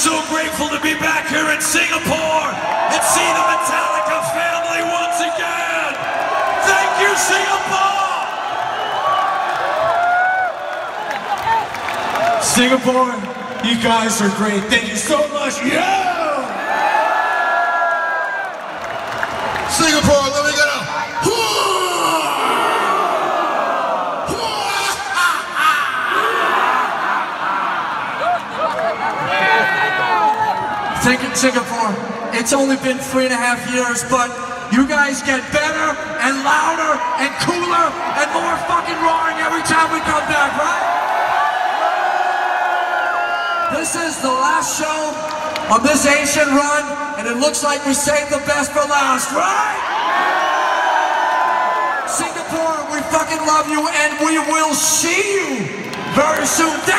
so grateful to be back here in Singapore and see the Metallica family once again. Thank you, Singapore! Singapore, you guys are great. Thank you so much. Yeah! In Singapore, it's only been three and a half years, but you guys get better and louder and cooler and more fucking roaring every time we come back, right? This is the last show of this Asian run, and it looks like we saved the best for last, right? Singapore, we fucking love you, and we will see you very soon.